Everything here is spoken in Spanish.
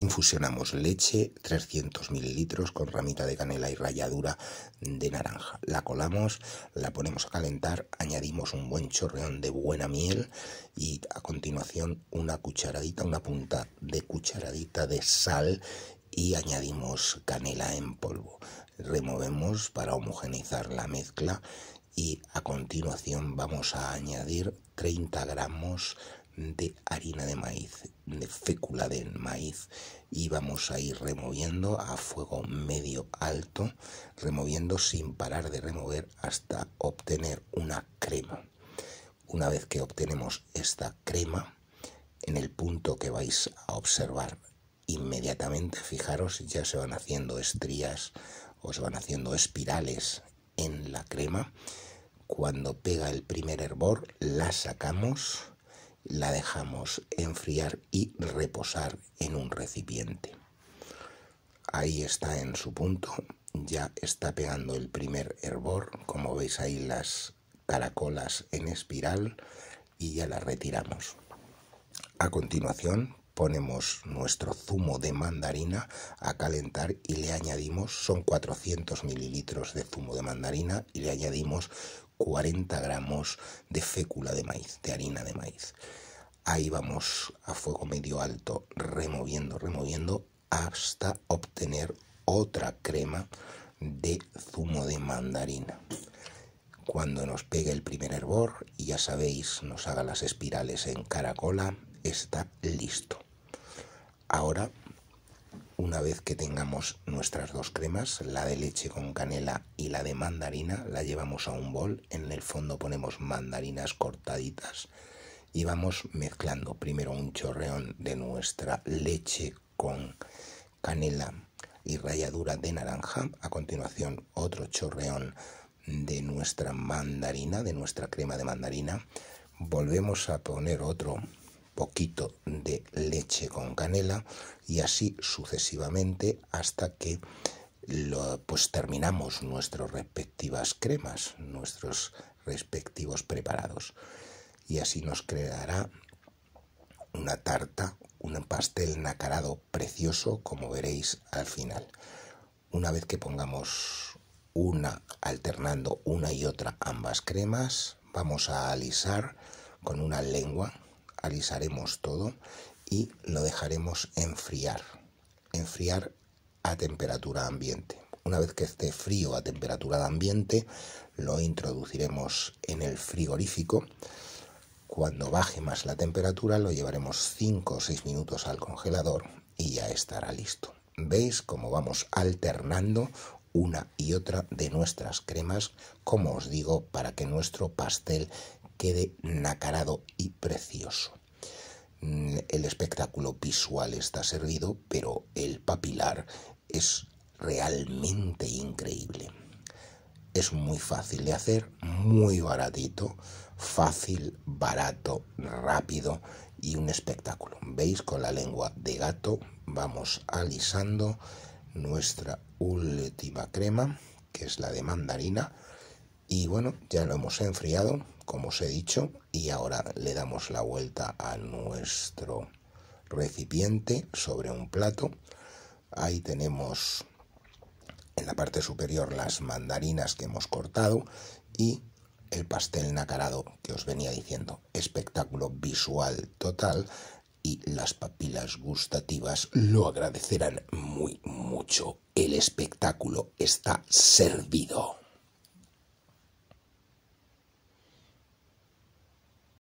Infusionamos leche, 300 mililitros con ramita de canela y ralladura de naranja. La colamos, la ponemos a calentar, añadimos un buen chorreón de buena miel y a continuación una cucharadita, una punta de cucharadita de sal y añadimos canela en polvo. Removemos para homogeneizar la mezcla y a continuación vamos a añadir 30 gramos de harina de maíz, de fécula de maíz y vamos a ir removiendo a fuego medio alto, removiendo sin parar de remover hasta obtener una crema. Una vez que obtenemos esta crema, en el punto que vais a observar inmediatamente, fijaros, ya se van haciendo estrías o se van haciendo espirales en la crema. Cuando pega el primer hervor, la sacamos la dejamos enfriar y reposar en un recipiente. Ahí está en su punto, ya está pegando el primer hervor, como veis ahí las caracolas en espiral y ya las retiramos. A continuación ponemos nuestro zumo de mandarina a calentar y le añadimos, son 400 mililitros de zumo de mandarina y le añadimos 40 gramos de fécula de maíz, de harina de maíz. Ahí vamos a fuego medio alto, removiendo, removiendo hasta obtener otra crema de zumo de mandarina. Cuando nos pegue el primer hervor y ya sabéis, nos haga las espirales en caracola, está listo. Ahora, una vez que tengamos nuestras dos cremas, la de leche con canela y la de mandarina, la llevamos a un bol. En el fondo ponemos mandarinas cortaditas y vamos mezclando primero un chorreón de nuestra leche con canela y ralladura de naranja. A continuación otro chorreón de nuestra mandarina, de nuestra crema de mandarina. Volvemos a poner otro poquito de con canela y así sucesivamente hasta que lo, pues terminamos nuestras respectivas cremas, nuestros respectivos preparados. Y así nos creará una tarta, un pastel nacarado precioso, como veréis al final. Una vez que pongamos una alternando una y otra ambas cremas, vamos a alisar con una lengua alisaremos todo y lo dejaremos enfriar. Enfriar a temperatura ambiente. Una vez que esté frío a temperatura de ambiente, lo introduciremos en el frigorífico. Cuando baje más la temperatura, lo llevaremos 5 o 6 minutos al congelador y ya estará listo. ¿Veis cómo vamos alternando una y otra de nuestras cremas, como os digo, para que nuestro pastel quede nacarado y precioso. Mm, el espectáculo visual está servido, pero el papilar es realmente increíble. Es muy fácil de hacer, muy baratito, fácil, barato, rápido y un espectáculo. ¿Veis? Con la lengua de gato vamos alisando nuestra última crema, que es la de mandarina. Y bueno, ya lo hemos enfriado, como os he dicho, y ahora le damos la vuelta a nuestro recipiente sobre un plato. Ahí tenemos en la parte superior las mandarinas que hemos cortado y el pastel nacarado que os venía diciendo. Espectáculo visual total y las papilas gustativas lo agradecerán muy mucho. El espectáculo está servido.